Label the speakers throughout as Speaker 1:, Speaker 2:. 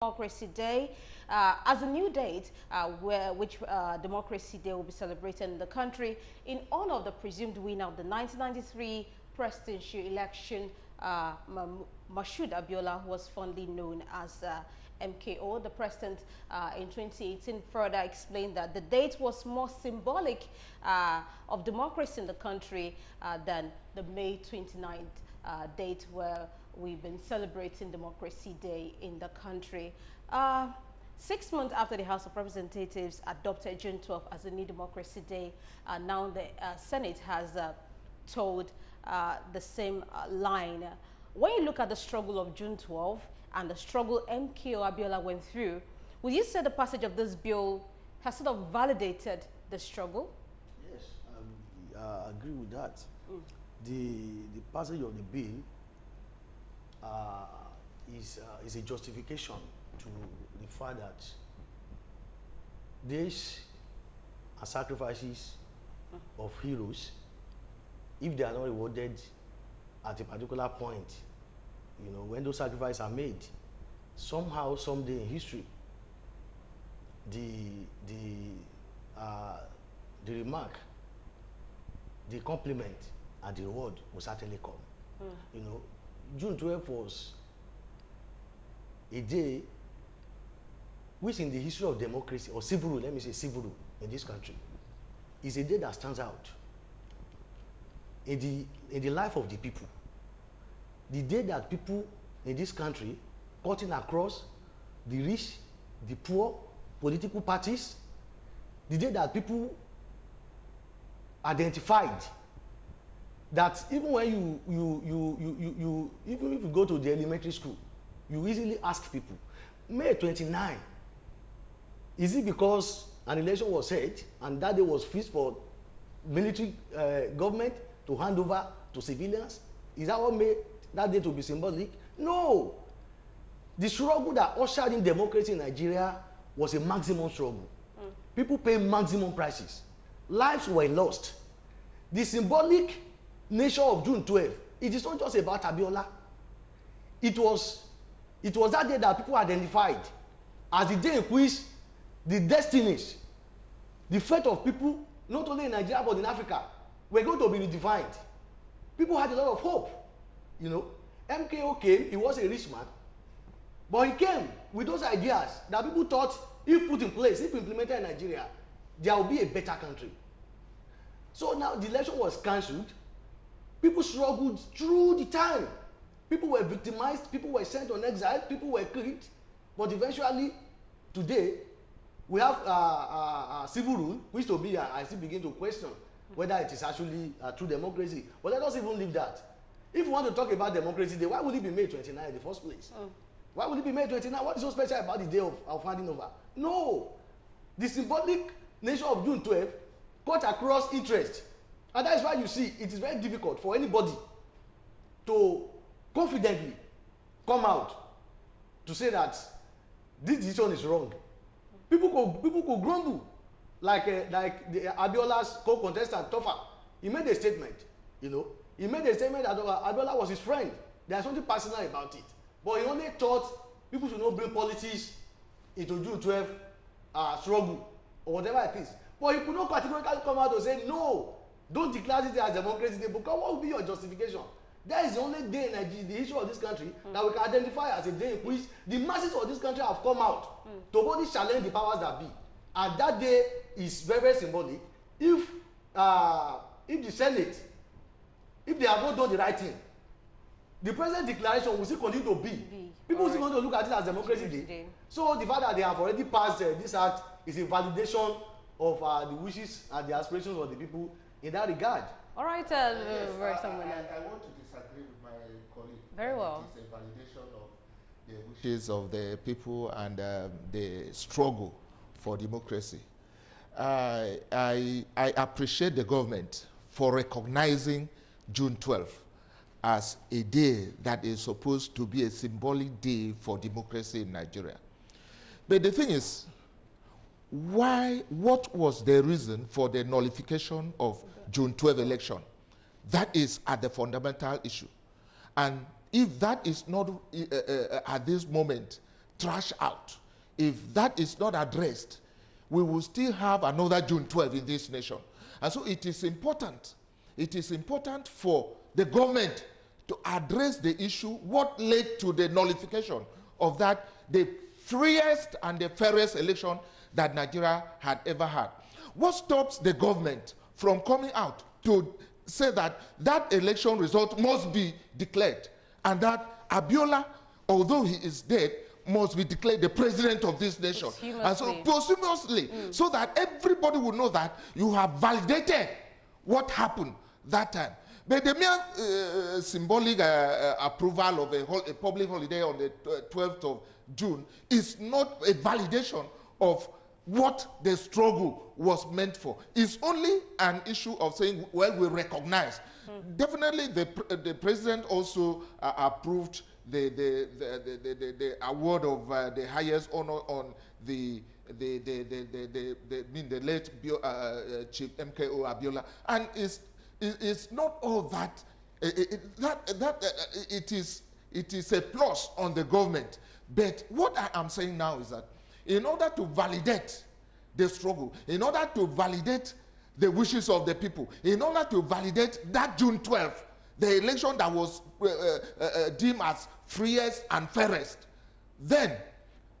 Speaker 1: Democracy Day uh, as a new date uh, where, which uh, Democracy Day will be celebrated in the country in honor of the presumed winner of the 1993 presidential election, uh, Moshood Abiola, who was fondly known as uh, MKO. The president uh, in 2018 further explained that the date was more symbolic uh, of democracy in the country than the May 29th uh, date where we've been celebrating Democracy Day in the country. Uh, six months after the House of Representatives adopted June 12 as a new Democracy Day, uh, now the uh, Senate has uh, told uh, the same uh, line. When you look at the struggle of June 12 and the struggle MKO Abiola went through, would you say the passage of this bill has sort of validated the struggle?
Speaker 2: Yes, um, I agree with that. Mm. The, the passage of the bill uh, is, uh, is a justification to the fact that these are sacrifices of heroes. If they are not rewarded at a particular point you know when those sacrifices are made somehow someday in history the the uh, the remark the compliment and the reward will certainly come. Mm. you know June 12 was a day which in the history of democracy or civil rule, let me say civil rule in this country, is a day that stands out in the, in the life of the people. The day that people in this country, cutting across the rich, the poor, political parties, the day that people identified that even when you you you you you, you even if you go to the elementary school you easily ask people may 29 is it because an election was held and that day was fixed for military uh, government to hand over to civilians? Is that what made that day to be symbolic? No. The struggle that ushered in democracy in nigeria was a maximum struggle. Mm. people pay maximum prices. Lives were lost. The symbolic nature of June 12 it is not just about Abiola. It was it was that day that people identified as the day in which the destinies the fate of people not only in Nigeria but in Africa were going to be redefined. People had a lot of hope you know. MKO came he was a rich man but he came with those ideas that people thought if put in place if implemented in Nigeria there will be a better country. So now the election was cancelled People struggled through the time. People were victimized, people were sent on exile, people were killed. But eventually, today, we have uh, uh, uh, civil rule, which to me, I, I still begin to question whether it is actually uh, true democracy. But let us even leave that. If we want to talk about democracy day, why would it be May 29 in the first place? Oh. Why would it be May 29? What is so special about the day of, of handing over? No. The symbolic nature of June 12 cut across interest And that is why you see it is very difficult for anybody to confidently come out to say that this decision is wrong. People could people could grumble like uh, like the Abiola's co-contestant Tofa. He made a statement, you know. He made a statement that uh, Abiola was his friend. There's something personal about it. But he only thought people should not bring politics into June 12 uh, struggle or whatever it is. But he could not categorically come out and say no don't declare it as democracy day because what will be your justification that is the only day in Nigeria the issue of this country mm. that we can identify as a day in which the masses of this country have come out mm. to boldly challenge the powers that be and that day is very very symbolic if uh, if the senate if they have not done the right thing the president declaration will still continue to be be people right. still going to look at it as democracy day. day so the fact that they have already passed uh, this act is a validation of uh, the wishes and the aspirations of the people in that regard.
Speaker 1: All right, uh,
Speaker 3: uh, yes, I, I, I, want to disagree with my colleague.
Speaker 1: Very well.
Speaker 3: It's a validation of the wishes of the people and um, the struggle for democracy. Uh, I, I appreciate the government for recognizing June 12th as a day that is supposed to be a symbolic day for democracy in Nigeria. But the thing is, why, what was the reason for the nullification of June 12 election? That is at the fundamental issue. And if that is not uh, uh, at this moment trash out, if that is not addressed, we will still have another June 12 in this nation. And so it is important, it is important for the government to address the issue, what led to the nullification of that, the freest and the fairest election that Nigeria had ever had. What stops the government from coming out to say that that election result must be declared and that Abiola, although he is dead, must be declared the president of this nation. And so posthumously, mm. so that everybody will know that you have validated what happened that time. But the mere uh, symbolic uh, uh, approval of a, a, public holiday on the 12th of June is not a validation of what the struggle was meant for. It's only an issue of saying, well, we recognize. Mm. Definitely, the, the president also uh, approved the, the, the, the, the, award of uh, the highest honor on the the the the the, the, the, mean the late Bio, uh, uh Chief MKO Abiola, and it's it's not all that it, it, that that uh, it is it is a plus on the government. But what I am saying now is that in order to validate the struggle, in order to validate the wishes of the people, in order to validate that June 12th, the election that was uh, uh, uh, deemed as freest and fairest, then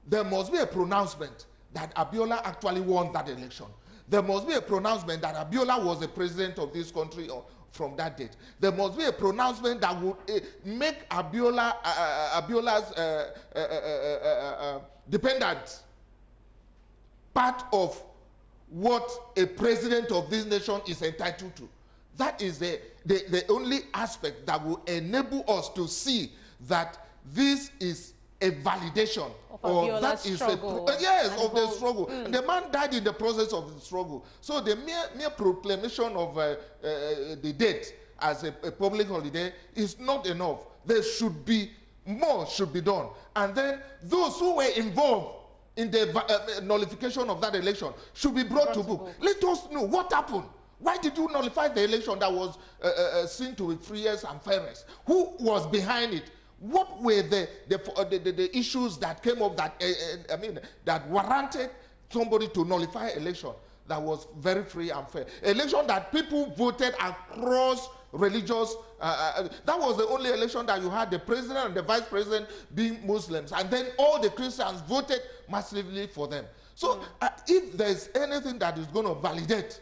Speaker 3: there must be a pronouncement that Abiola actually won that election. There must be a pronouncement that Abiola was the president of this country or, from that date. There must be a pronouncement that would uh, make Abiola, uh, uh Abiola's uh, uh, uh dependent part of what a president of this nation is entitled to. That is the, the, the only aspect that will enable us to see that this is a validation
Speaker 1: of or that is struggle.
Speaker 3: a yes of the struggle mm. the man died in the process of the struggle so the mere mere proclamation of uh, uh, the date as a, a, public holiday is not enough there should be more should be done and then those who were involved in the uh, nullification of that election should be brought, brought to book. book let us know what happened why did you nullify the election that was uh, uh, uh seen to be freest and fairest? Who was behind it? What were the, the, uh, the, the, the issues that came up that, uh, uh, I mean, that warranted somebody to nullify election that was very free and fair? Election that people voted across religious. Uh, uh, that was the only election that you had the president and the vice president being Muslims, and then all the Christians voted massively for them. So, mm. uh, if there's anything that is going to validate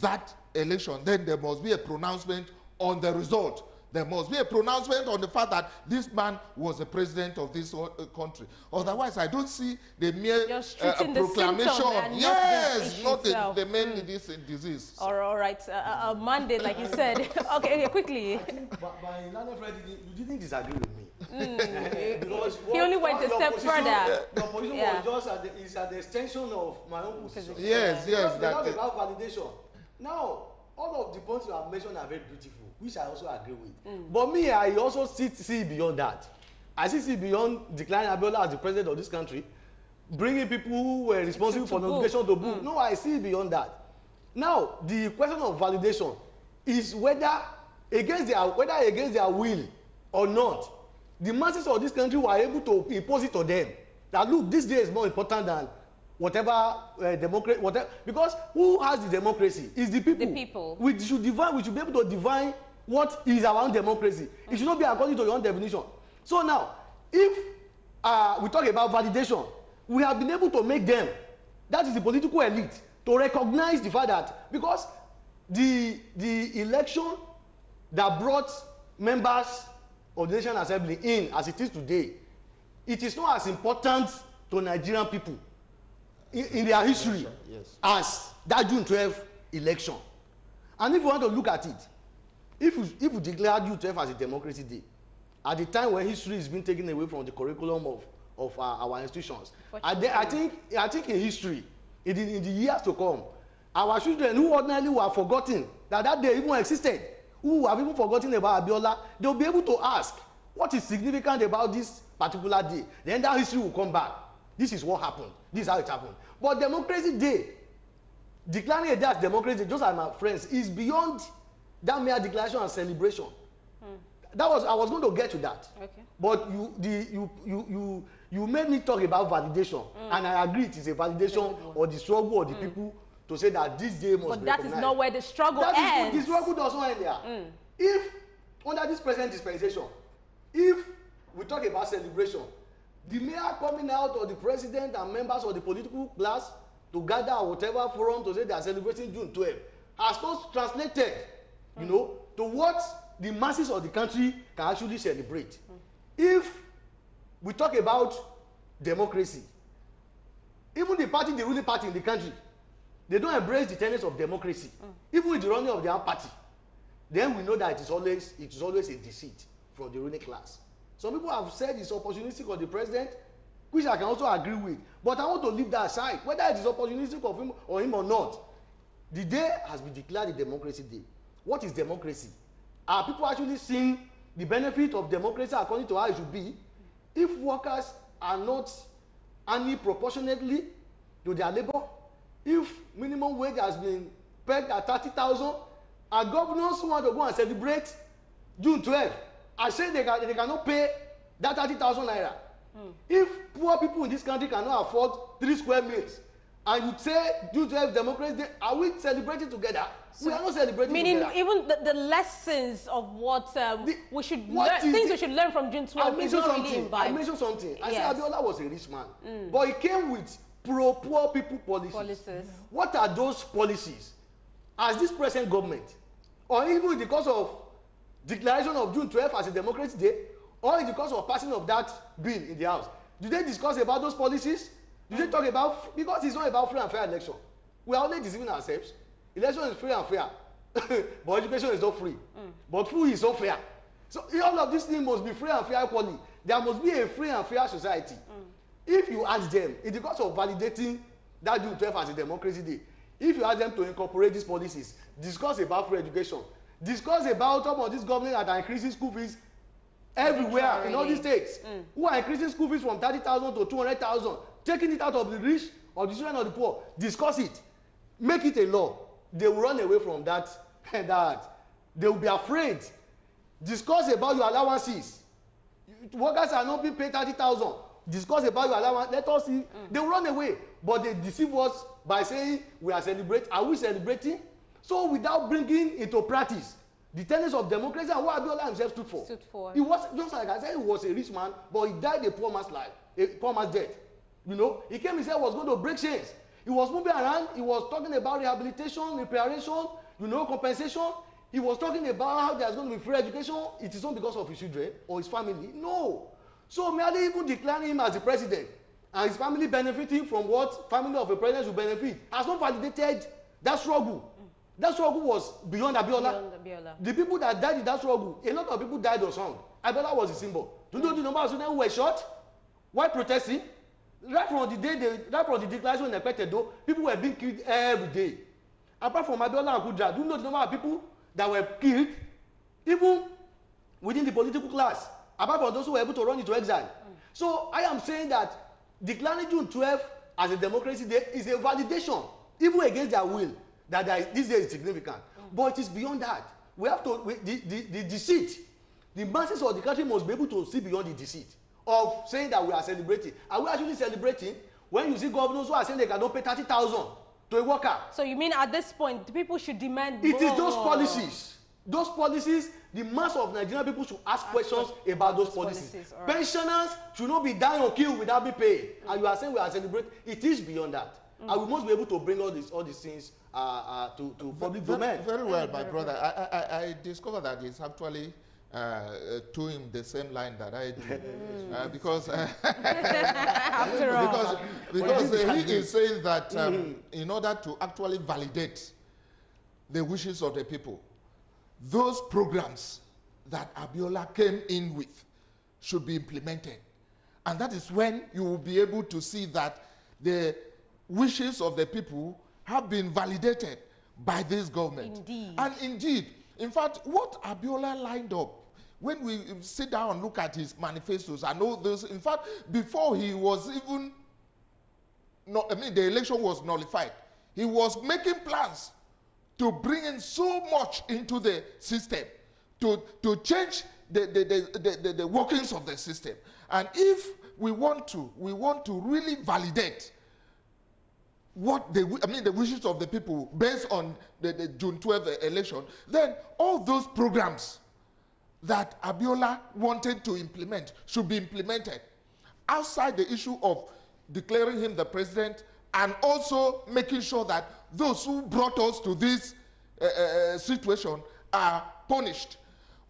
Speaker 3: that election, then there must be a pronouncement on the result. There must be a pronouncement on the fact that this man was the president of this uh, country. Otherwise, I don't see the mere uh, proclamation. yes, not the, not the, the main mm. this disease.
Speaker 1: All right, uh, uh, Monday, like you said. okay, okay, quickly.
Speaker 2: But, by Nana Fred, you didn't disagree with me.
Speaker 1: Mm. because he only went a step further.
Speaker 2: The position yeah. was just at the, is at the extension of my own position.
Speaker 3: Yes, yes.
Speaker 2: Because that, about validation. Now, all of the points you have mentioned are very beautiful, which I also agree with. Mm. But me, I also see, see beyond that. I see, see beyond declining Abiola as the president of this country, bringing people who were responsible for notification to book. Mm. No, I see beyond that. Now, the question of validation is whether against their whether against their will or not, the masses of this country were able to impose it on them. That look, this day is more important than whatever uh, democracy whatever because who has the democracy is the people
Speaker 1: the people
Speaker 2: we should define we should be able to define what is our own democracy it should not be according to your own definition so now if uh, we talk about validation we have been able to make them that is the political elite to recognize the fact that because the the election that brought members of the nation assembly in as it is today it is not as important to nigerian people in, in their history yes. as that June 12 election. And if you want to look at it, if you, if you declare June 12 as a democracy day, at the time when history is being taken away from the curriculum of, of our, our institutions, I, I, think, I think in history, in the, in the years to come, our children who ordinarily were forgotten that that day even existed, who have even forgotten about Abiola, they will be able to ask, what is significant about this particular day? Then that history will come back. This is what happened. This is how it happened. But democracy day, declaring a day as democracy, just like my friends, is beyond that mere declaration and celebration. Hmm. That was I was going to get to that.
Speaker 1: Okay.
Speaker 2: But you the you you you you made me talk about validation mm. and i agree it is a validation of the struggle of the mm. people to say that this day must
Speaker 1: but
Speaker 2: be
Speaker 1: that is not where the struggle
Speaker 2: that
Speaker 1: ends.
Speaker 2: Is, the struggle does not end there mm. if under this present dispensation if we talk about celebration the mayor coming out or the president and members of the political class to gather or whatever forum to say they are celebrating june twelve has not translated mm. you know to what the masses of the country can actually celebrate mm. if we talk about democracy even the party the ruling party in the country they don't embrace the tenets of democracy mm. even with the running of their party then we know that it is always it is always a deceit for the ruling class some people have said it's opportunistic of the president which i can also agree with but i want to leave that aside whether it is opportunistic of him or him or not the day has been declared a democracy day what is democracy? Are people actually seeing the benefit of democracy according to how it should be? If workers are not earning proportionately to their labour if minimum wage has been pegged at thirty thousand and governors want to go and celebrate june twelve and say they can they cannot pay that thirty thousand naira? Mm. if poor people in this country cannot afford three square meals and you say june twelve democracy day are we celebrating together we are not celebrating
Speaker 1: meaning
Speaker 2: together.
Speaker 1: even the, the lessons of what um, the, we should learn things we should learn from june twelve is not really imbibed
Speaker 2: i mention something i yes. say abiola was a rich man mm. but he came with pro poor people policies. policies what are those policies as this present government or even because of declaration of june twelve as a democracy day or in the course of passing of that bill in the house do they discuss about those policies do they talk about because it's not about free and fair election we are only deceiving ourselves election is free and fair. But education is not free. Mm. but food is not fair. So all of these things must be free and fair equally. There must be a free and fair society. Mm. if you ask them in the course of validating that june twelve as a democracy day if you ask them to incorporate these policies discuss about free education discuss about some of these government that are increasing school fees everywhere in all these states. Mm. who are increasing school fees from thirty thousand to two hundred thousand? Taking it out of the rich or the children of the poor discuss it. Make it a law they will run away from that that. They will be afraid. Discuss about your allowances. Workers are not being paid thirty thousand. Discuss about your allowance. Let us see. Mm. they will run away but they deceive us by saying we are celebrating. Are we celebrating? So without bringing into practice the tenets of democracy and what abiola himself stood for
Speaker 1: stood for.
Speaker 2: he was just like i said he was a rich man but he died a poor man's life a poor man's death. You know he came he said he was going to break chains he was moving around he was talking about rehabilitation reparation you know compensation. He was talking about how there is going to be free education. It is not because of his children or his family. No. So merely even declaring him as the president? And his family benefiting from what family of a president should benefit? Has not validated that struggle. That struggle was beyond abiola. Beyond abiola. The people that died in that struggle a lot of people died on song abiola was the symbol. Do you know the number of students who were shot? While protesting right from the day they right from the declaration in epetedo people were being killed every day apart from abiola and kudra do you know the number of people that were killed even within the political class apart from those who were able to run into exile mm. so i am saying that declaring june twelve as a democracy day is a validation even against their will that there is, this day is significant. Mm. But it is beyond that. We have to, we, the, the, the deceit, the masses of the country must be able to see beyond the deceit of saying that we are celebrating. Are we actually celebrating when you see governors who are saying they cannot pay thirty thousand to a worker?
Speaker 1: So you mean at this point, people should demand
Speaker 2: It is those policies. Those policies, the mass of Nigerian people should ask, ask questions about those policies. policies right. Pensioners should not be dying or killed without being paid. Mm. And you are saying we are celebrating. It is beyond that. Mm. And we must be able to bring all these all these things uh, uh, to, to public domain.
Speaker 3: Very well, my brother. I, I, I discovered that it's actually uh, uh towing the same line that I do. uh, because uh, because, because uh, he is saying that um, mm. in order to actually validate the wishes of the people, those programs that Abiola came in with should be implemented. And that is when you will be able to see that the wishes of the people have been validated by this government.
Speaker 1: Indeed.
Speaker 3: And indeed, in fact, what Abiola lined up, when we sit down and look at his manifestos and all those, in fact, before he was even, no, I mean, the election was nullified, he was making plans to bring in so much into the system, to, to change the, the, the, the, the workings of the system. And if we want to we want to really validate what they I mean the wishes of the people based on the, the June 12th election, then all those programs that Abiola wanted to implement should be implemented outside the issue of declaring him the president and also making sure that those who brought us to this uh, uh, situation are punished.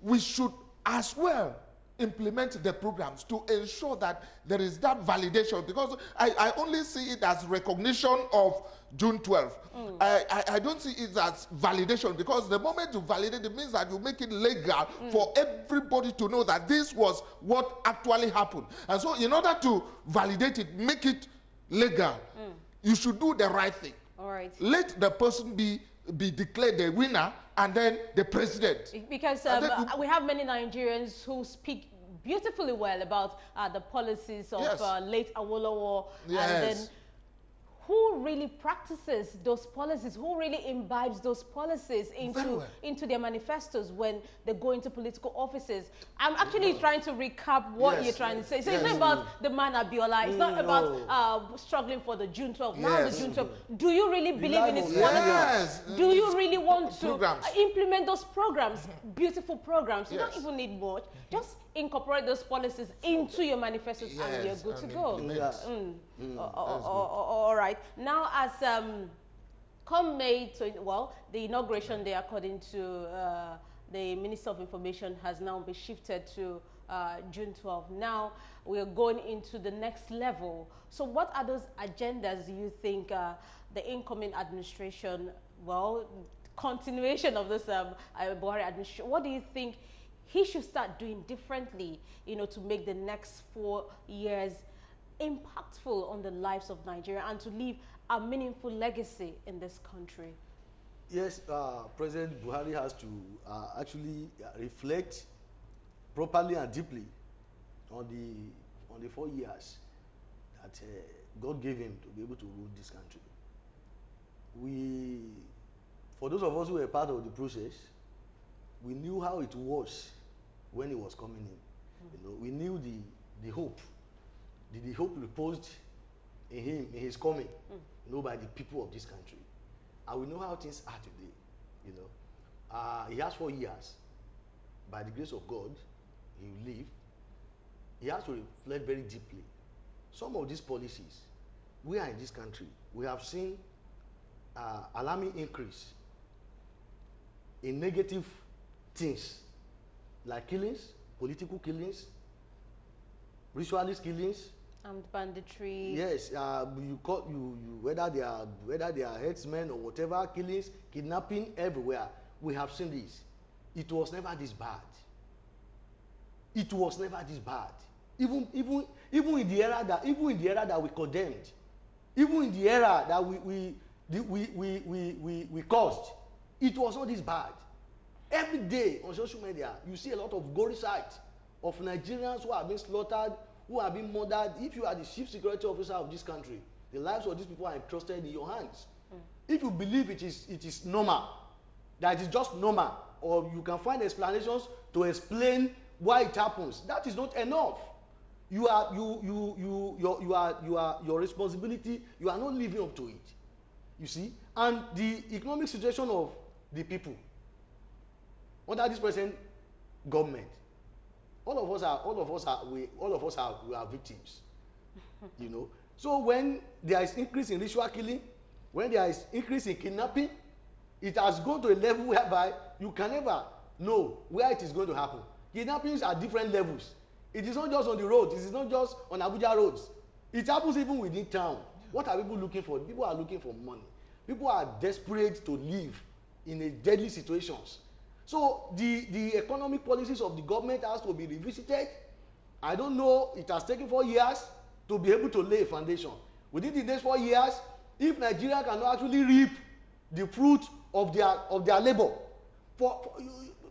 Speaker 3: We should as well implement the programs to ensure that there is that validation because I, I only see it as recognition of June 12th. Mm. I, I, I, don't see it as validation because the moment you validate it means that you make it legal mm. for everybody to know that this was what actually happened. And so in order to validate it, make it legal, mm. you should do the right thing.
Speaker 1: All right.
Speaker 3: Let the person be be declared the winner and then the president.
Speaker 1: Because um, we have many Nigerians who speak beautifully well about uh, the policies of yes. uh, late Awolowo yes. and then who really practices those policies, who really imbibes those policies into, well. into their manifestos when they go into political offices. I'm actually trying to recap what yes. you're trying to say. So yes. it's not about the man Abiola, it's not about uh, struggling for the June 12th. Yes. Now the June 12th. Do you really believe in his policies? Do you really want to programs. implement those programs, beautiful programs? You don't even need much. Just incorporate those policies into your manifestos yes, and you're good to go. Yeah. Mm. Mm, all right. Now, as um, come May, to, well, the inauguration day, according to uh, the Minister of Information, has now been shifted to uh, June 12. Now, we are going into the next level. So what are those agendas Do you think uh, the incoming administration, well, continuation of this um, uh, Buhari administration, what do you think he should start doing differently, you know, to make the next four years impactful on the lives of Nigeria and to leave a meaningful legacy in this country?
Speaker 2: Yes, uh, President Buhari has to uh, actually uh, reflect properly and deeply on the on the four years that uh, God gave him to be able to rule this country. We, for those of us who were part of the process, we knew how it was when he was coming in. Mm. You know, we knew the the hope, the, the hope reposed in him in his coming, mm. you know, by the people of this country, and we know how things are today. You know, uh, he has four years. By the grace of God, he will live. He has to reflect very deeply. Some of these policies, we are in this country, we have seen uh, alarming increase in negative things like killings, political killings, ritualist killings.
Speaker 1: Armed banditry.
Speaker 2: Yes, uh, you call you, you whether they are whether they are headsmen or whatever, killings, kidnapping everywhere. We have seen this. It was never this bad. It was never this bad. Even even even in the era that even in the era that we condemned, even in the era that we we the, we, we, we, we, we caused, it was not this bad. Every day on social media, you see a lot of gory sights of Nigerians who have been slaughtered, who have been murdered. If you are the chief security officer of this country, the lives of these people are entrusted in your hands. Mm. If you believe it is, it is normal, that it is just normal, or you can find explanations to explain why it happens, that is not enough. You are, you, you, you, your, you are, you are, your responsibility, you are not living up to it. You see? And the economic situation of the people under this present government all of us are all of us are we all of us are we are victims you know. So when there is increase in ritual killing when there is increase in kidnapping it has gone to a level whereby you can never know where it is going to happen. Kidnappings are different levels. It is not just on the road. It is not just on abuja roads. It happens even within town. What are people looking for? People are looking for money. People are desperate to live in a deadly situations So the, the economic policies of the government has to be revisited. I don't know, it has taken four years to be able to lay a foundation. Within the next four years, if Nigeria cannot actually reap the fruit of their, of their labor, for, for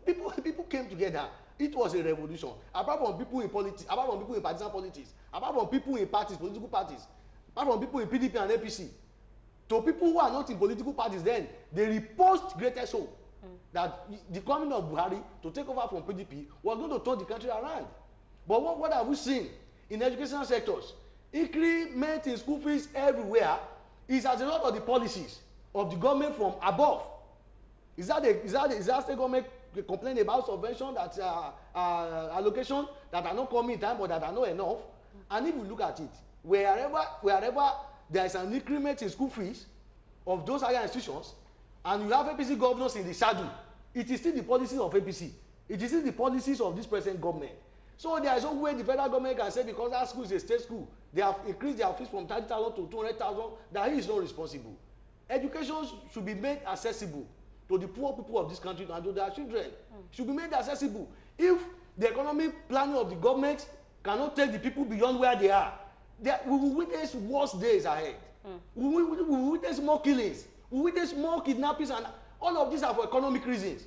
Speaker 2: people, people came together. It was a revolution. Apart from people in politics, apart from people in partisan politics, apart from people in parties, political parties, apart from people in PDP and APC, to people who are not in political parties then, they reposed greatest hope that the coming of Buhari to take over from PDP was going to turn the country around. But what, what have we seen? in educational sectors increment in school fees everywhere is as a result of the policies of the government from above is that the is that the is that state government complain about subvention that uh, uh, allocation that are not coming in time but that are not enough and if you look at it wherever wherever there is an increment in school fees of those higher institutions and you have apc governors in the shadow. It is still the policies of apc it is still the policies of this present government. So there is no way the federal government can say because that school is a state school they have increased their fees from thirty thousand to two hundred thousand that he is not responsible. Education should be made accessible to the poor people of this country and to their children. Mm. should be made accessible. If the economic planning of the government cannot take the people beyond where they are there we will witness worse days ahead. Mm. we, will, we will witness more killings we witness more kidnappings and all of these are for economic reasons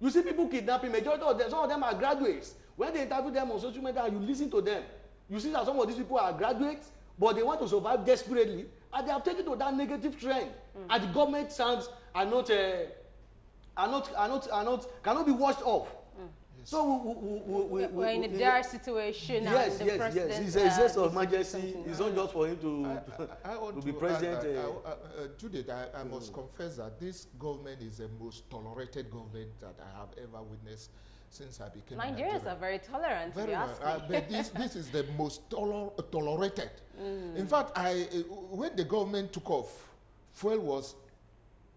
Speaker 2: you see people kidnapping majority of them some of them are graduates when they interview them on social media you lis ten to them you see that some of these people are graduates but they want to survive desperately and they have taken to that negative trend mm. and the government hands are not uh, are not are not are not cannot be washed off. Mm. So we, we, we, we,
Speaker 1: we're in a dire situation.
Speaker 2: Yes, yes, yes. It's a sense of emergency. It's not just for him to, I, I, I to, to be president. Uh,
Speaker 3: uh, uh, Judith, I, I must confess that this government is the most tolerated government that I have ever witnessed since I became
Speaker 1: Nigerians Nigerian. are very tolerant, very well.
Speaker 3: Uh, but this, this is the most toler tolerated. Mm. In fact, I, uh, when the government took off, fuel was,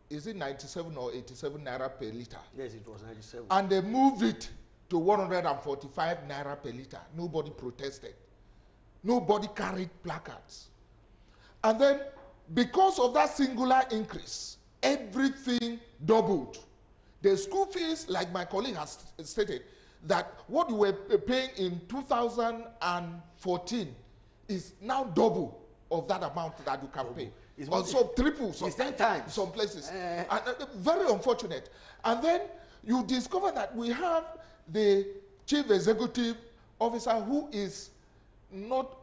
Speaker 3: is it 97 or 87 naira per liter?
Speaker 2: Yes, it was 97.
Speaker 3: And they moved it to 145 naira per liter. Nobody protested. Nobody carried placards. And then, because of that singular increase, everything doubled. The school fees, like my colleague has stated, that what you were paying in 2014 is now double of that amount that you can double. pay. It's also triple
Speaker 2: some, ten times.
Speaker 3: some places. Uh, and, uh, very unfortunate. And then you discover that we have the chief executive officer who is not,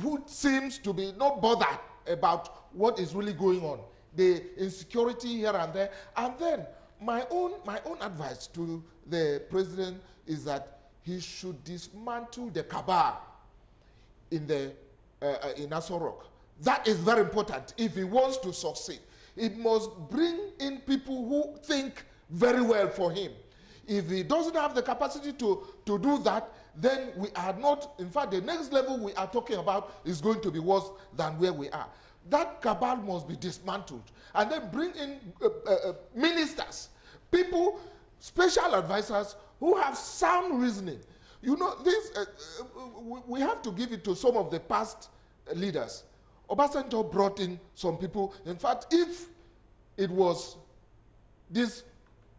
Speaker 3: who seems to be not bothered about what is really going on. The insecurity here and there. And then my own, my own advice to the president is that he should dismantle the cabal in, the, uh, uh in Aso That is very important if he wants to succeed. It must bring in people who think very well for him. If he doesn't have the capacity to, to do that, then we are not, in fact, the next level we are talking about is going to be worse than where we are. That cabal must be dismantled and then bring in uh, uh, uh ministers people, special advisors who have sound reasoning. You know, this, uh, uh, we have to give it to some of the past leaders. Obasanjo brought in some people. In fact, if it was this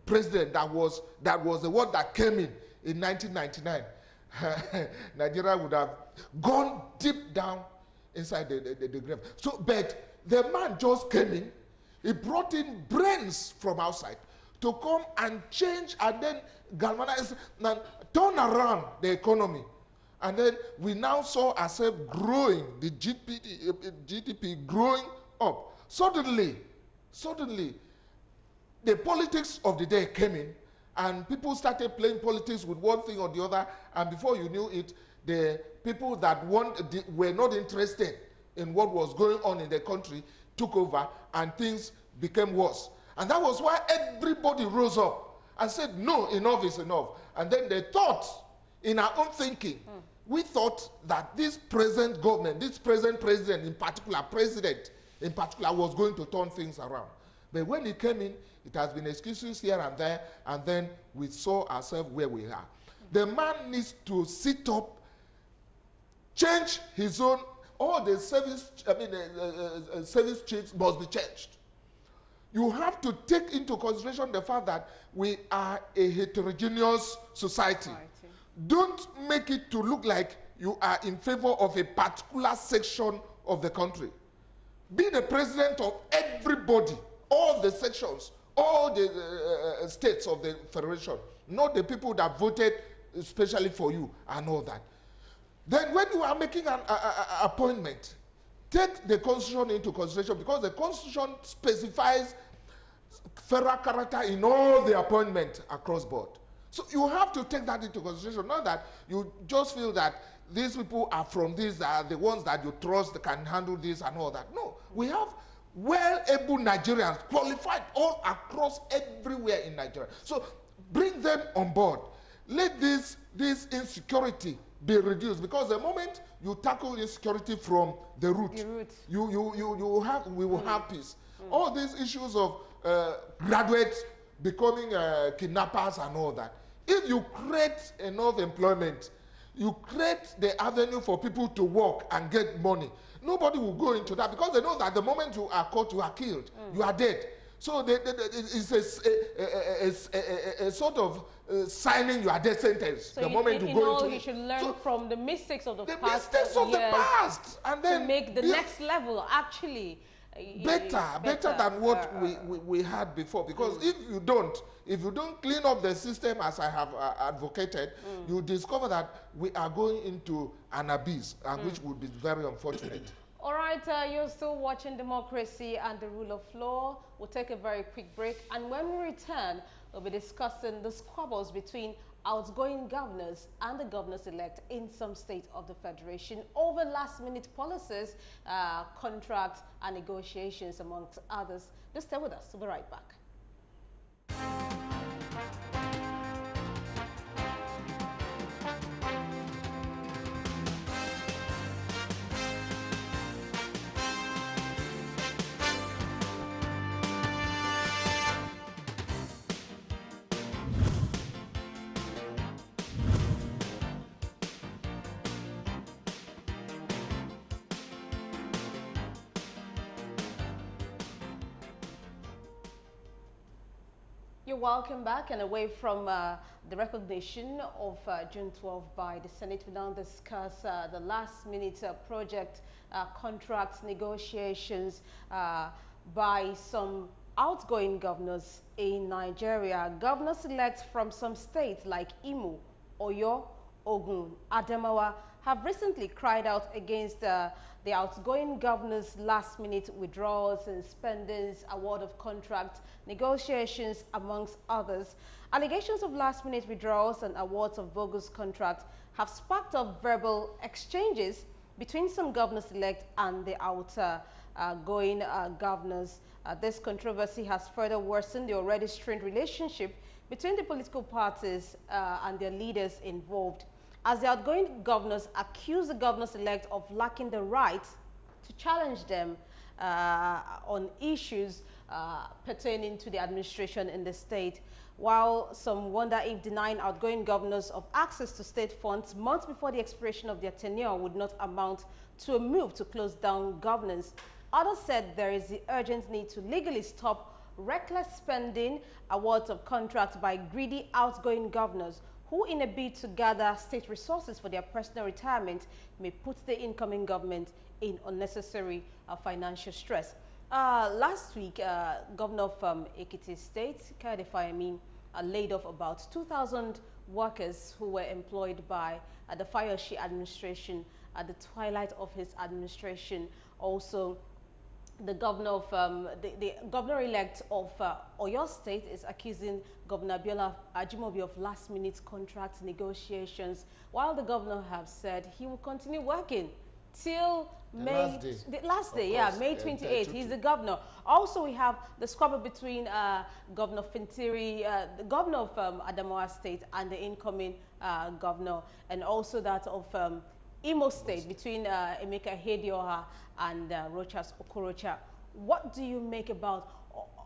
Speaker 3: president that was, that was the one that came in in 1999, Nigeria would have gone deep down inside the, the, the, the grave. So, but the man just came in. He brought in brains from outside to come and change and then galvanize and turn around the economy. And then we now saw ourselves growing, the GDP, GDP growing up. Suddenly, suddenly, the politics of the day came in, and people started playing politics with one thing or the other, and before you knew it, the people that want, were not interested in what was going on in the country took over, and things became worse. And that was why everybody rose up and said, no, enough is enough. And then they thought, in our own thinking, mm. we thought that this present government, this present president in particular, president in particular, was going to turn things around. But when he came in, it has been excuses here and there, and then we saw ourselves where we are. The man needs to sit up, change his own, all the service, I mean, uh, uh, uh, service chiefs must be changed you have to take into consideration the fact that we are a heterogeneous society. society. Don't make it to look like you are in favor of a particular section of the country. Be the president of everybody, all the sections, all the uh, uh states of the federation, not the people that voted especially for you and all that. Then when you are making an a, a, appointment, take the constitution into consideration because the constitution specifies federal character in all the appointment across board. So you have to take that into consideration. Not that you just feel that these people are from these, are the ones that you trust can handle this and all that. No, we have well-able Nigerians qualified all across everywhere in Nigeria. So bring them on board. Let this, this insecurity be reduced because the moment you tackle insecurity from the root,
Speaker 1: The root.
Speaker 3: You, you, you, you will have, we will have peace. All these issues of uh, graduates becoming uh, kidnappers and all that. If you create enough employment, you create the avenue for people to work and get money. Nobody will go into that because they know that the moment you are caught, you are killed, you are dead. So they, they, they- it's a, a, a, a, sort of uh, signing your death sentence
Speaker 1: So
Speaker 3: the
Speaker 1: you,
Speaker 3: moment
Speaker 1: in,
Speaker 3: you go
Speaker 1: all,
Speaker 3: into
Speaker 1: you should learn
Speaker 3: So
Speaker 1: from the mistakes of the,
Speaker 3: the
Speaker 1: past
Speaker 3: mistakes of the past and then
Speaker 1: to make the next level actually
Speaker 3: better, better than what
Speaker 1: uh,
Speaker 3: we, we, we had before. Because if you don't, if you don't clean up the system as I have uh, advocated, you discover that we are going into an abyss, and which would be very unfortunate.
Speaker 1: All right, uh, you're still watching Democracy and the Rule of Law. We'll take a very quick break. And when we return, we'll be discussing the squabbles between outgoing governors and the governors-elect in some states of the Federation over last-minute policies, uh, contracts, and negotiations, amongst others. Just stay with us. We'll be right back. You're welcome back and away from uh, the recognition of uh, June 12 by the Senate. We now discuss uh, the last minute uh, project uh, contracts negotiations uh, by some outgoing governors in Nigeria. Governors elect from some states like Imo, Oyo, Ogun, Adamawa have recently cried out against uh, the outgoing governor's last-minute withdrawals and spendings, award of contract, negotiations, amongst others. Allegations of last-minute withdrawals and awards of bogus contracts have sparked up verbal exchanges between some governors-elect and the outgoing uh, governors. Uh, this controversy has further worsened the already strained relationship between the political parties uh, and their leaders involved as the outgoing governors accuse the governors-elect of lacking the right to challenge them uh, on issues uh, pertaining to the administration in the state. While some wonder if denying outgoing governors of access to state funds months before the expiration of their tenure would not amount to a move to close down governance. Others said there is the urgent need to legally stop reckless spending, awards of contracts by greedy outgoing governors who in a bid to gather state resources for their personal retirement may put the incoming government in unnecessary uh, financial stress. Uh, last week, uh, Governor of um, Ekiti State, Kayode Fayemi, uh, laid off about 2,000 workers who were employed by uh, the Fayose administration at the twilight of his administration. Also, the governor of um, the, the governor-elect of uh, Oyo State is accusing Governor Biola Ajimobi of last-minute contract negotiations, while the governor has said he will continue working till
Speaker 3: The
Speaker 1: May
Speaker 3: last day,
Speaker 1: the last day, yeah, May
Speaker 3: uh,
Speaker 1: 28th.
Speaker 3: uh,
Speaker 1: He's the governor. Also, we have the squabble between uh, Governor Fintiri, uh, the governor of um, Adamawa State, and the incoming uh, governor, and also that of um, Imo State between uh, Emeka Ihedioha and uh, Rochas Okorocha. What do you make about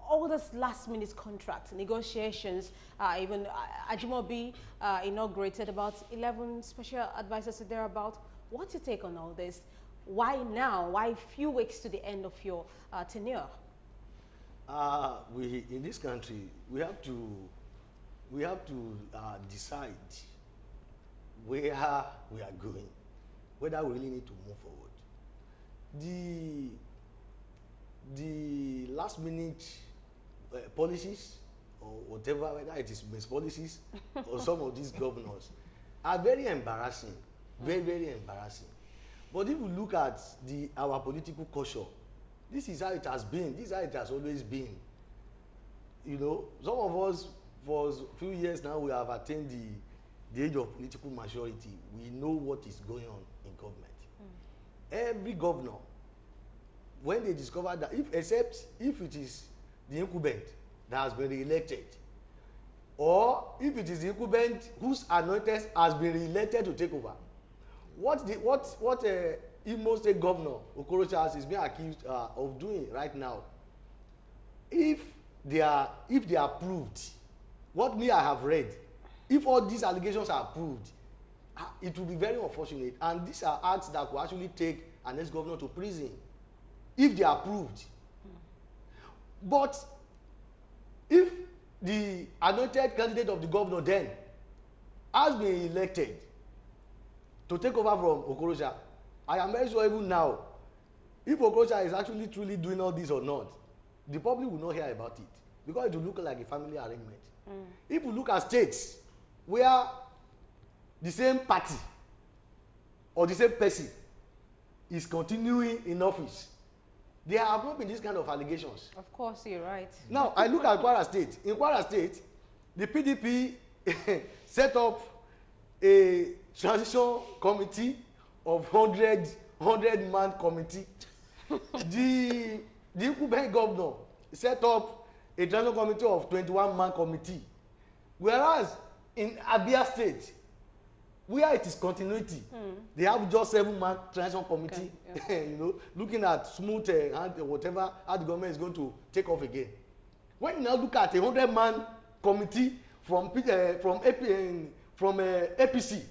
Speaker 1: all this last-minute contract negotiations? Uh, even uh, Ajimobi uh, inaugurated about 11 special advisors thereabout. What's your take on all this? Why now? Why few weeks to the end of your uh, tenure?
Speaker 2: Uh, we in this country we have to we have to uh, decide where we are going, whether we really need to move forward. The the last minute uh, policies or whatever, whether it is best policies or some of these governors, are very embarrassing, very very embarrassing. But if you look at the our political culture, this is how it has been. This is how it has always been. You know, some of us for a few years now we have attained the the age of political maturity we know what is going on government. Every governor when they discover that if except if it is the incumbent that has been re-elected or if it is the incumbent whose anointed has been re-elected to take over what the what what uh, imo state governor okorocha is being accused uh, of doing right now if they are if they are proved what me i have read if all these allegations are proved it will be very unfortunate. And these are acts that could actually take an ex-governor to prison if they are proved but if the anointed candidate of the governor then has been elected to take over from okorocha i am very sure even now if okorocha is actually truly doing all this or not the public will not hear about it because it will look like a family arrangement. Mm. if you look at states where the same party or the same person is continuing in office there have not been this kind of allegations.
Speaker 1: of course you're right.
Speaker 2: now i look at kwara state in kwara state the pdp set up a transition committee of hundred hundred man committee the the incumbent governor set up a transition committee of twenty-one man committee whereas in abia state where it is continuity mm. they have just seven man transition committee okay, yeah. you know looking at smooth uh, and whatever how the government is going to take off again when you now look at a hundred man committee from uh, from AP, uh, from uh, apc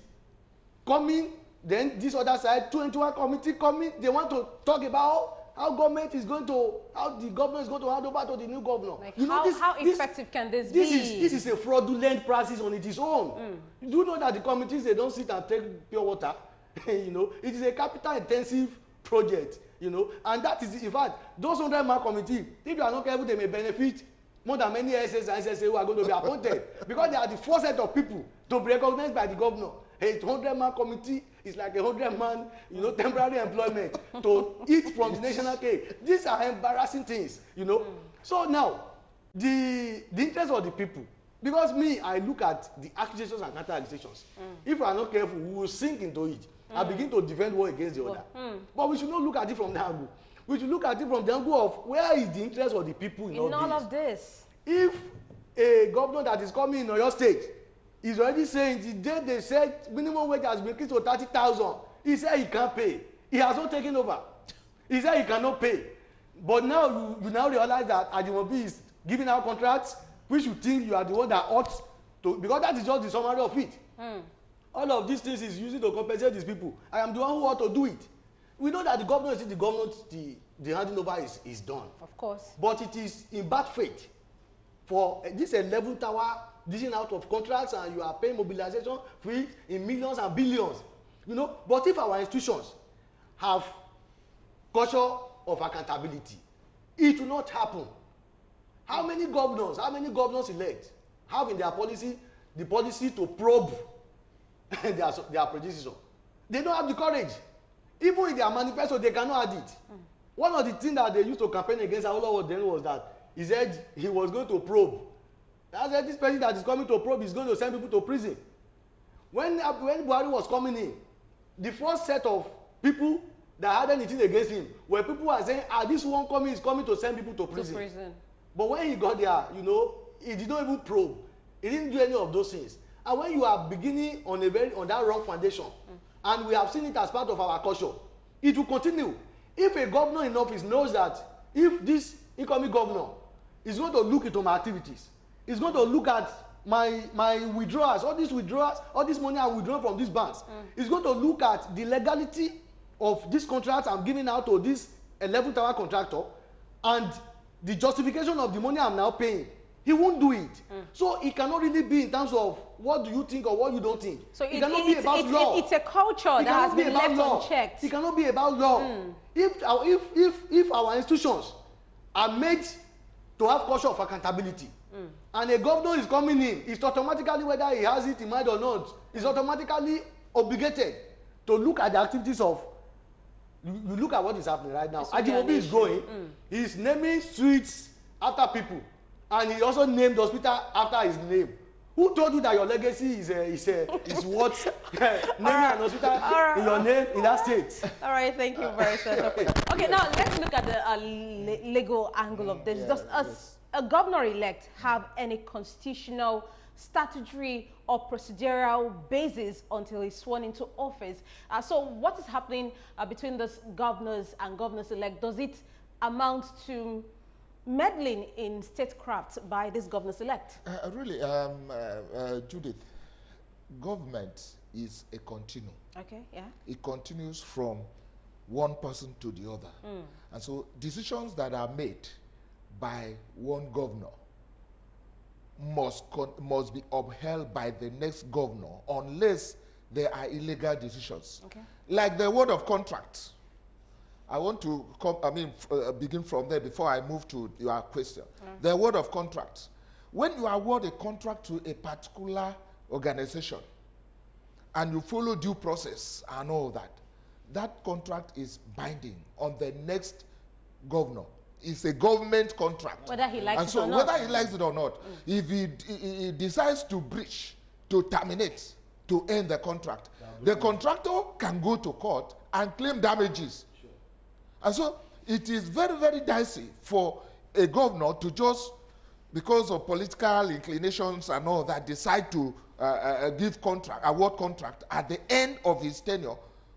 Speaker 2: coming then this other side twenty-one committee coming they want to talk about how government is going to how the government is going to hand over to the new governor.
Speaker 1: Like you know, how, this, how effective
Speaker 2: this,
Speaker 1: can this,
Speaker 2: this
Speaker 1: be?
Speaker 2: Is, this is a fraudulent practice on its own. Mm. Do you know that the committees they don't sit and take pure water? you know, it is a capital intensive project. You know, and that is in fact those hundred man committee if you are not careful they may benefit more than many SS and SSA who are going to be appointed because they are the first set of people to be recognized by the governor. A hundred man committee is like a hundred man, you know, temporary employment to eat from the national cake. These are embarrassing things, you know. Mm. So now, the the interest of the people, because me, I look at the accusations and counter accusations. Mm. If we are not careful, we will sink into it mm. and begin to defend one against the other. Mm. But we should not look at it from that angle. We should look at it from the angle of where is the interest of the people in,
Speaker 1: in all, all this. of this.
Speaker 2: If a governor that is coming in Oyo State he's already saying the day they said minimum wage has been increased to thirty thousand he said he can't pay. He has not taken over. He said he cannot pay. But now you you now realize that ajimobi is giving out contracts which you think you are the one that ought to because that is just the summary of it. Mm. all of these things is using to compensate these people. I am the one who ought to do it. We know that the governor is the governor the the handing over is is done.
Speaker 1: Of course.
Speaker 2: But it is in bad faith for uh, this eleven tower dishing out of contracts and you are paying mobilization fees in millions and billions you know. But if our institutions have culture of accountability it will not happen. How many governors how many governors elect have in their policy the policy to probe their their predecessor? They don't have the courage. Even in their manifesto they cannot add it. Mm. one of the things that they used to campaign against awolowo then was that he said he was going to probe That's why this person that is coming to probe is going to send people to prison. When, when Buhari was coming in, the first set of people that had anything against him were people who are saying, ah, this one coming is coming to send people to prison.
Speaker 1: To prison.
Speaker 2: But when he got there, you know, he did not even probe. He didn't do any of those things. And when you are beginning on a very on that wrong foundation, mm. and we have seen it as part of our culture, it will continue. If a governor in office knows that if this incoming governor is going to look into my activities, is going to look at my my withdrawals all these withdrawals all this money i'm withdrawing from these banks mm. he's going to look at the legality of this contract i'm giving out to this eleven tower contractor and the justification of the money i'm now paying he won't do it mm. so it cannot really be in terms of what do you think or what you don't think
Speaker 1: so it,
Speaker 2: it cannot
Speaker 1: it,
Speaker 2: be about
Speaker 1: it,
Speaker 2: law
Speaker 1: it, it's a culture
Speaker 2: it
Speaker 1: that has been left
Speaker 2: law.
Speaker 1: unchecked
Speaker 2: it cannot be about law mm. if if if if our institutions are made to have culture of accountability. And a governor is coming in it's automatically whether he has it in mind or not he's automatically obligated to look at the activities of you, you look at what is happening right now ajimobi is going mm. he is naming streets after people and he also named hospital after his name Who told you that your legacy is a, is a, is what naming an hospital
Speaker 1: right.
Speaker 2: in your name in that state?
Speaker 1: All right, thank you very much. Okay, now let's look at the uh, le legal angle of this.
Speaker 3: Yeah,
Speaker 1: Does a, a governor-elect have any constitutional, statutory, or procedural basis until he's sworn into office? Uh, so what is happening uh, between those governors and governors-elect? Does it amount to meddling in statecraft by this governors-elect?
Speaker 3: Uh, really, um, uh, uh, Judith, government is a continuum.
Speaker 1: Okay, yeah.
Speaker 3: It continues from one person to the other.
Speaker 1: Mm.
Speaker 3: And so decisions that are made by one governor must, must be upheld by the next governor unless there are illegal decisions.
Speaker 1: Okay.
Speaker 3: Like the word of contract. I want to come, I mean, uh, begin from there before I move to your question. Mm. The word of contract. When you award a contract to a particular organization and you follow due process and all that, that contract is binding on the next governor. It's a government contract.
Speaker 1: Whether he likes
Speaker 3: and so
Speaker 1: it or not.
Speaker 3: Whether he likes it or not, mm. if he, he, he decides to breach, to terminate, to end the contract, the contractor can go to court and claim damages and so it is very, very dicey for a governor to just, because of political inclinations and all that, decide to uh, uh, give contract, award contract at the end of his tenure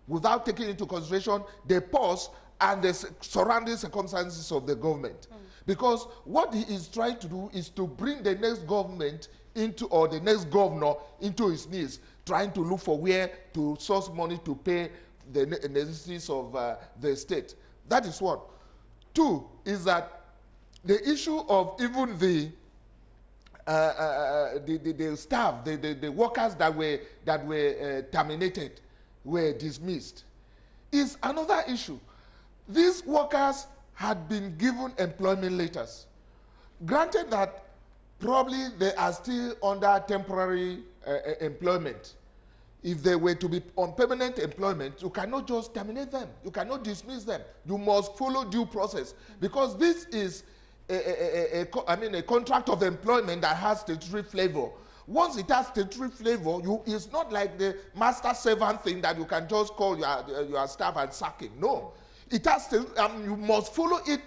Speaker 3: without taking into consideration the pause and the surrounding circumstances of the government. Mm. Because what he is trying to do is to bring the next government into, or the next governor into his knees, trying to look for where to source money to pay the necessities of uh, the state. That is one. Two is that the issue of even the uh, uh, uh, the, the, the, staff, the, the, the, workers that were, that were uh, terminated, were dismissed, is another issue. These workers had been given employment letters. Granted that probably they are still under temporary uh, uh, employment, if they were to be on permanent employment, you cannot just terminate them. You cannot dismiss them. You must follow due process because this is a, a, a, I mean, a contract of employment that has statutory flavor. Once it has statutory flavor, you, it's not like the master servant thing that you can just call your, your staff and sack him. No. It has to, um, you must follow it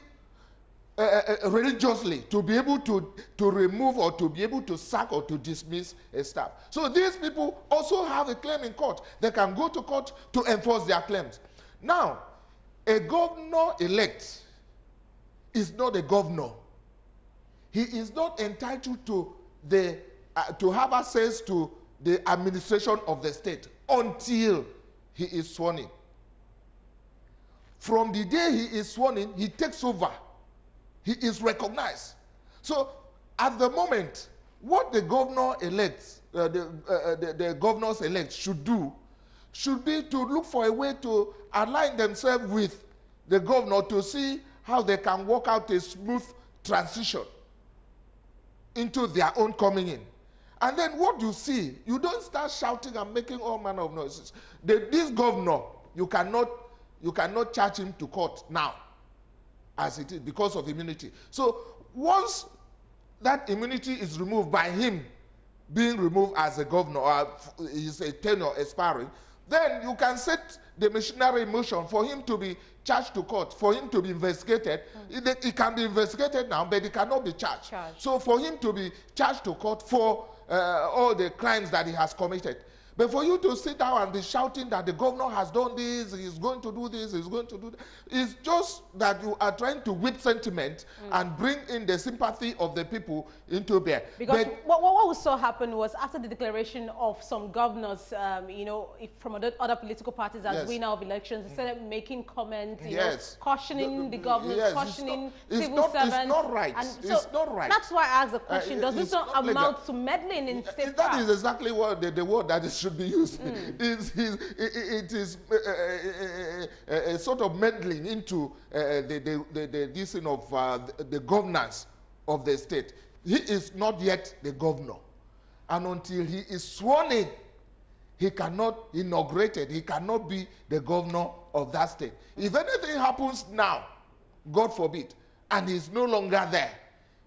Speaker 3: uh, uh, uh, religiously to be able to, to remove or to be able to sack or to dismiss a staff. So these people also have a claim in court. They can go to court to enforce their claims. Now, a governor elect is not a governor. He is not entitled to, the, uh, to have access to the administration of the state until he is sworn in. From the day he is sworn in, he takes over he is recognized. So at the moment, what the governor elects, uh, the, uh, uh, the, the governors elect should do should be to look for a way to align themselves with the governor to see how they can work out a smooth transition into their own coming in. And then what you see, you don't start shouting and making all manner of noises. The, this governor, you cannot, you cannot charge him to court now as it is because of immunity. So once that immunity is removed by him being removed as a governor or his tenure expiring, then you can set the machinery in motion for him to be charged to court, for him to be investigated. Mm. It, it, can be investigated now, but it cannot be charged. charged. So for him to be charged to court for uh, all the crimes that he has committed, but for you to sit down and be shouting that the governor has done this, he's going to do this, he's going to do that, it's just that you are trying to whip sentiment mm. and bring in the sympathy of the people into bear.
Speaker 1: Because but what, what we saw happen was after the declaration of some governors, um, you know, from other, other political parties as yes. winner of elections, they started making comments, you yes. know, cautioning the, the governors, yes, cautioning
Speaker 3: it's not,
Speaker 1: civil
Speaker 3: it's not,
Speaker 1: servants.
Speaker 3: It's not right. And so it's not right.
Speaker 1: That's why I asked the question. Uh, Does this not amount to meddling in state
Speaker 3: That is exactly what the, the word that is should be used. Mm. It's, it's, it is a, a, a, a, sort of meddling into uh, the, the, the, the, this of uh, the, the governance of the state. He is not yet the governor. And until he is sworn in, he cannot inaugurated. He cannot be the governor of that state. If anything happens now, God forbid, and he's no longer there,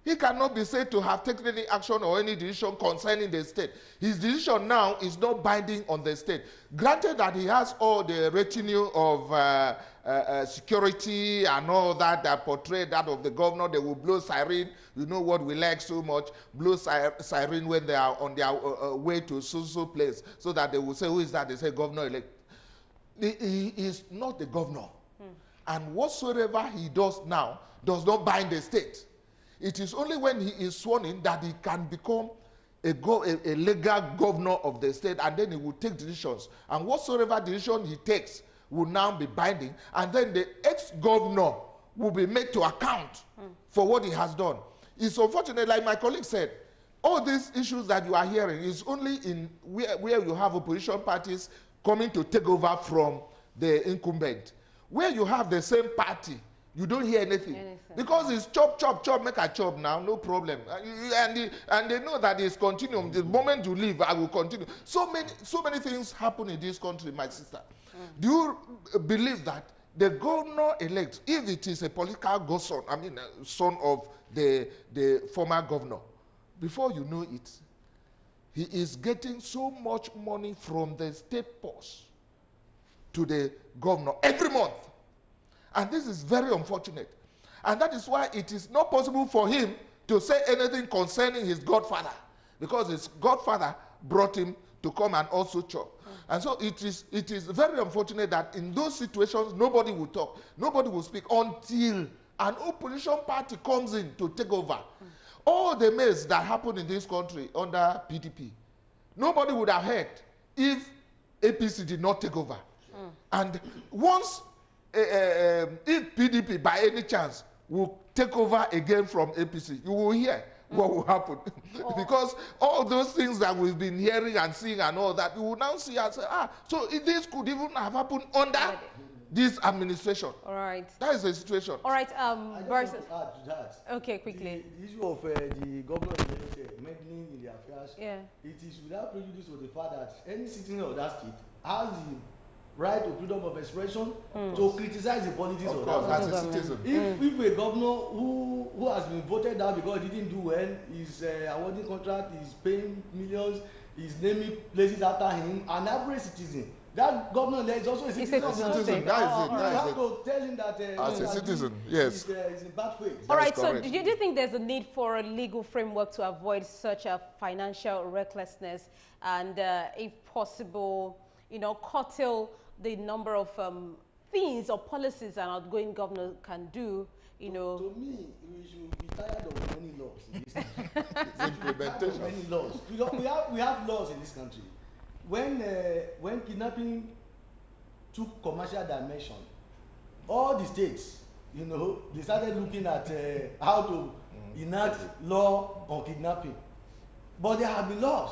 Speaker 3: He cannot be said to have taken any action or any decision concerning the state. His decision now is not binding on the state. Granted that he has all the retinue of uh, uh, uh, security and all that that portray that of the governor, they will blow siren. You know what we like so much, blow si- siren when they are on their uh, uh, way to so-so place, so that they will say, who is that? They say governor elect. He, he is not the governor. And whatsoever he does now does not bind the state. It is only when he is sworn in that he can become a, go, a, a legal governor of the state and then he will take decisions. And whatsoever decision he takes will now be binding. And then the ex governor will be made to account for what he has done. It's unfortunate, like my colleague said, all these issues that you are hearing is only in where, where you have opposition parties coming to take over from the incumbent. Where you have the same party, you don't hear anything.
Speaker 1: Anything.
Speaker 3: Because it's chop, chop, chop, make a chop now, no problem. Uh, And, the, and they know that it's continuum. The moment you leave, I will continue. So many, so many things happen in this country, my sister. Do you uh, believe that the governor elect, if it is a political godson, I mean, uh, son of the, the former governor, before you know it, he is getting so much money from the state purse to the governor every month. And this is very unfortunate. And that is why it is not possible for him to say anything concerning his godfather, because his godfather brought him to come and also chop. And so it is, it is very unfortunate that in those situations, nobody will talk, nobody will speak until an opposition party comes in to take over. All the mess that happened in this country under PDP, nobody would have heard if APC did not take over. Hmm. And once, uh, uh, um, if PDP by any chance will take over again from APC, you will hear what will happen. because all those things that we've been hearing and seeing and all that, we will now see and say, ah, so this could even have happened under this administration.
Speaker 1: All right.
Speaker 3: That is the situation.
Speaker 1: All right. Um,
Speaker 2: I just
Speaker 1: versus.
Speaker 2: want to add to that.
Speaker 1: Okay, quickly.
Speaker 2: The, the issue of uh, the governor uh, meddling in the affairs,
Speaker 1: Yeah.
Speaker 2: it is without prejudice to the fact that any citizen of that state has the right to freedom of expression to criticize the politics
Speaker 3: Of
Speaker 2: of,
Speaker 3: course,
Speaker 2: that
Speaker 3: as
Speaker 2: state.
Speaker 3: a citizen.
Speaker 2: If, if a governor who who has been voted down because he didn't do well is uh, awarding contract is paying millions is naming places after him an average citizen that governor there is also a
Speaker 1: He's a
Speaker 2: citizen of
Speaker 1: citizen
Speaker 2: that
Speaker 1: of
Speaker 2: state
Speaker 1: state.
Speaker 3: That is it,
Speaker 2: you
Speaker 3: that is
Speaker 2: have
Speaker 3: it.
Speaker 2: to tell him that uh,
Speaker 3: As a
Speaker 2: that
Speaker 3: citizen,
Speaker 2: he-
Speaker 3: yes.
Speaker 2: he's, uh, he's in bad faith.
Speaker 1: All
Speaker 3: That is
Speaker 1: right. So, do you, do you think there's a need for a legal framework to avoid such a financial recklessness and, uh, if possible, you know, curtail the number of um, things or policies an outgoing governor can do? You know,
Speaker 2: To me, we should be tired of many laws in this country.
Speaker 3: It's implementation.
Speaker 2: many laws. We, we, have, we have laws in this country. When, uh, when kidnapping took commercial dimension, all the states, you know, they started looking at uh, how to enact law on kidnapping. But there have been laws.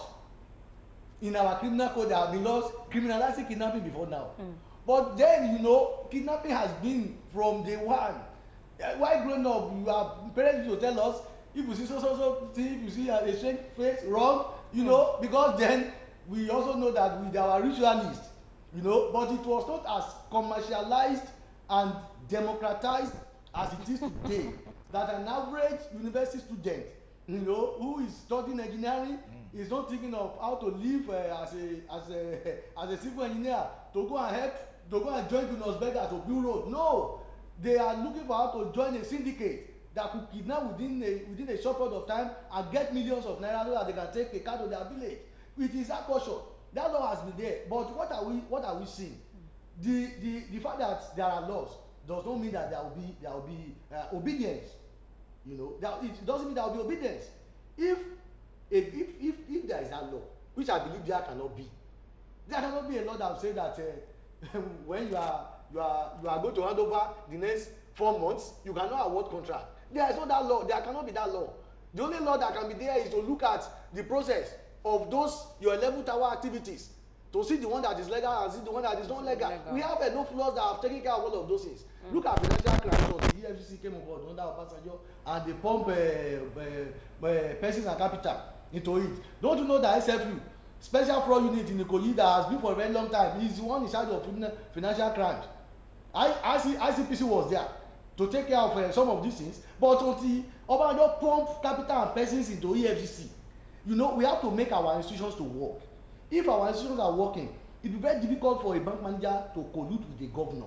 Speaker 2: In our criminal code, there have been laws criminalizing kidnapping before now. But then, you know, kidnapping has been from day one. Eh, Why growing up, you are parents used to tell us if you see so so so thing, if you see a a strange face, wrong, you know, because then we also know that with our ritualist, you know, but it was not as commercialized and democratized as it is today. that an average university student, you know, who is studying engineering, is not thinking of how to live uh, as a as a as a civil engineer to go and help to go and join Jonas Berger to build road. No, they are looking for how to join a syndicate that could kidnap within a within a short period of time and get millions of naira so that they can take a car to their village. It is that caution. That law has been there. But what are we what are we seeing? The the the fact that there are laws does not mean that there will be there will be uh, obedience. You know, there, it doesn't mean there will be obedience. If if if if, if there is that law, which I believe there cannot be, there cannot be a law that will say that uh, when you are you are you are going to hand over the next four months, you cannot award contract. There is not that law. There cannot be that law. The only law that can be there is to look at the process of those your level tower activities to see the one that is legal and see the one that is not legal.
Speaker 1: Legal.
Speaker 2: We have enough laws that have taken care of all of those things. Mm. Look at financial crime laws. The EFCC came on board under Obasanjo and they pump uh, uh, uh, persons and capital into it. Don't you know that SFU, Special Fraud Unit in Ikoyi that has been for a very long time, is the one in charge of finan- financial crimes. I, IC, ICPC was there. to take care of uh, some of these things but until obasanjo pump capital and persons into efcc you know we have to make our institutions to work if our institutions are working it be very difficult for a bank manager to collude with the governor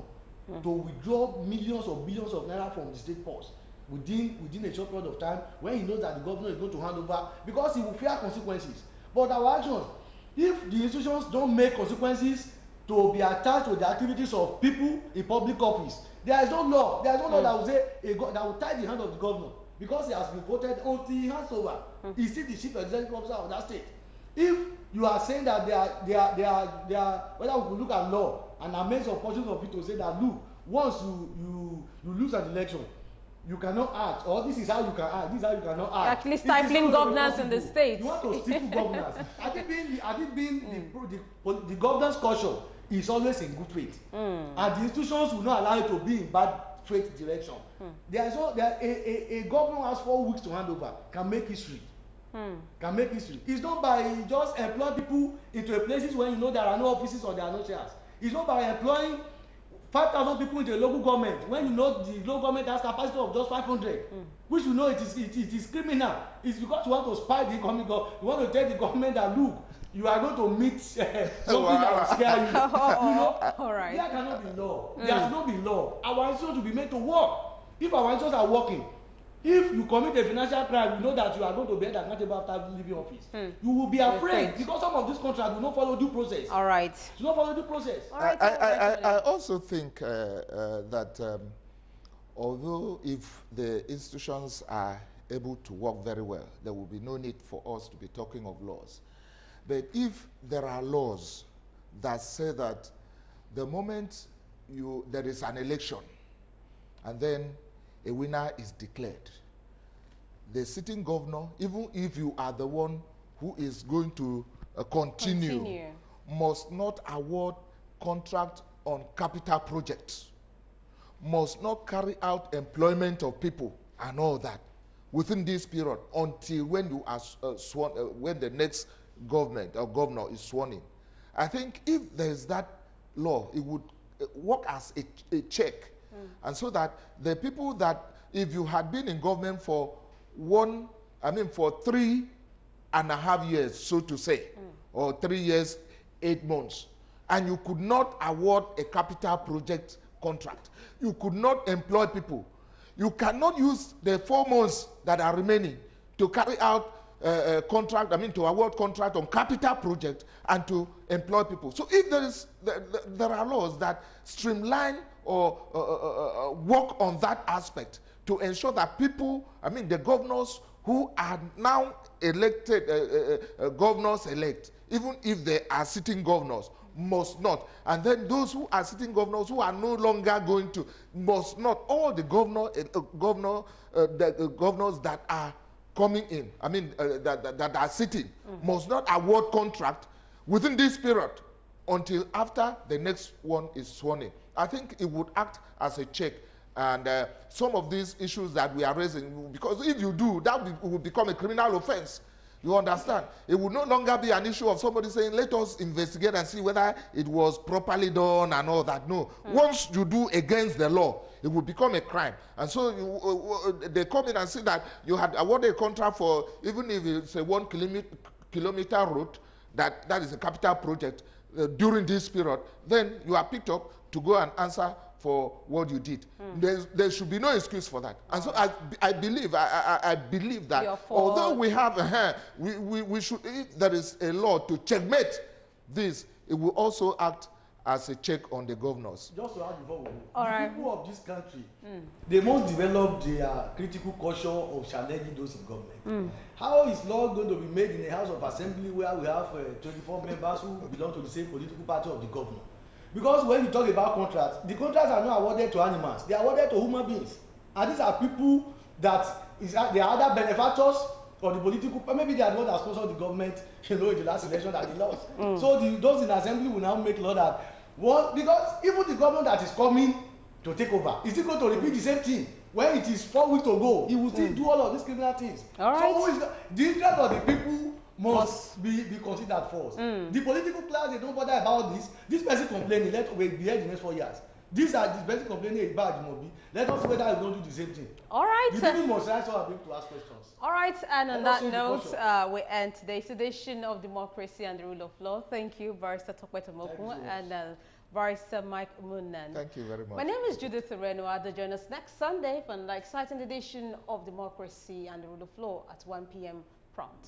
Speaker 2: mm. to withdraw millions or billions of naira from the state purse within within a short period of time when he knows that the governor is going to hand over because he will fear consequences but our actions if the institutions don make consequences to be attached to the activities of people in public office there is no law there is no law mm. that will say a go that will tie the hand of the governor because he has been voted until he hands over mm. he still the chief executive officer of that state if you are saying that they are they are they are they are whether we look at law and amend some portions of it to say that look once you you you lose an election you cannot act or this is how you can act this is how you cannot act.
Speaker 1: actually stifling governance in the state.
Speaker 2: you want to stifle governance i think being i think being mm. the, the the governance culture is always in good faith. Mm. and the institutions will not allow you to be in bad faith direction. Mm. there is no there a a a governor has four weeks to hand over can make history. Mm. can make history it's not by just employ people into places where you know there are no offices or there are no chairs it's not by employing five thousand people in the local government when you know the local government has capacity of just five hundred mm. which you know it is it, it is criminal it's because you want to spy the economic you want to tell the government that look you are going to meet uh, something wow. that will scare you you know
Speaker 1: all right
Speaker 2: there cannot be law mm. there has no be law our institutions will be made to work if our institutions are working if you commit a financial crime you know that you are going to be held accountable after leaving office. Mm. you will be afraid because some of these contracts will not follow due process.
Speaker 1: All right.
Speaker 2: Will not follow due process.
Speaker 3: All right i i i, I also think uh, uh, that um, although if the institutions are able to work very well there will be no need for us to be talking of laws. But if there are laws that say that the moment you there is an election and then a winner is declared. The sitting governor, even if you are the one who is going to uh, continue, continue, must not award contract on capital projects, must not carry out employment of people and all that within this period until when you are uh, sworn, uh, when the next government or governor is sworn in. I think if there is that law, it would uh, work as a, a check and so that the people that, if you had been in government for one, I mean, for three and a half years, so to say, mm. or three years, eight months, and you could not award a capital project contract, you could not employ people, you cannot use the four months that are remaining to carry out uh, contract, I mean, to award contract on capital project and to employ people. So if there is, there, there are laws that streamline or uh, uh, uh, work on that aspect to ensure that people, I mean, the governors who are now elected, uh, uh, governors elect, even if they are sitting governors, must not. And then those who are sitting governors who are no longer going to, must not. All the governor, governor, the governors that are coming in, I mean, that, that, that, are sitting, mm -hmm. must not award contract within this period until after the next one is sworn in. I think it would act as a check and uh, some of these issues that we are raising, because if you do, that will become a criminal offense. You understand? It would no longer be an issue of somebody saying, let us investigate and see whether it was properly done and all that. No. Mm. Once you do against the law, it will become a crime. And so you, uh, uh, they come in and say that you had awarded a contract for, even if it's a one kilometer, kilometer route, that, that is a capital project uh, during this period, then you are picked up to go and answer for what you did. Mm. there should be no excuse for that. And so I, I believe, I, I, I believe that although we have a hand, we, we, we should, if there is a law to checkmate this, it will also act as a check on the governors.
Speaker 2: Just to add before we
Speaker 1: All
Speaker 2: the
Speaker 1: right.
Speaker 2: people of this country, mm. they must develop their critical culture of challenging those in government. Mm. How is law going to be made in a House of Assembly where we have uh, 24 members who belong to the same political party of the governor? Because when you talk about contracts the contracts are not awarded to animals they are awarded to human beings and these are people that is they are either benefactors or the political maybe they are the one that sponsor the government you know in the last election that they lost mm. so the those in assembly will now make law that one because even the government that is coming to take over is still going to repeat the same thing when it is four weeks to go he will still mm. do all of these criminal things
Speaker 1: all right.
Speaker 2: so who is the, the interest of the people must be be considered first. Mm. the political class they don't bother about this this person complaining let wait be here the next four years these are the person complaining about Ajimobi let us see whether we don do the same thing.
Speaker 1: all right
Speaker 2: the people must rise up and be able to ask questions.
Speaker 1: All right, and on that note, uh, we end today's edition of Democracy and the Rule of Law. Thank you, Barrister Tokweto
Speaker 2: Thank you so
Speaker 1: Mokun
Speaker 2: much.
Speaker 1: and uh, Barrister Mike Umonnan.
Speaker 3: Thank you very much.
Speaker 1: My name is Judith Irenoa. Join us next Sunday for an exciting edition of Democracy and the Rule of Law at 1 p.m. prompt.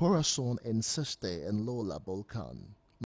Speaker 4: Mi corazón insiste en Lola Volcan.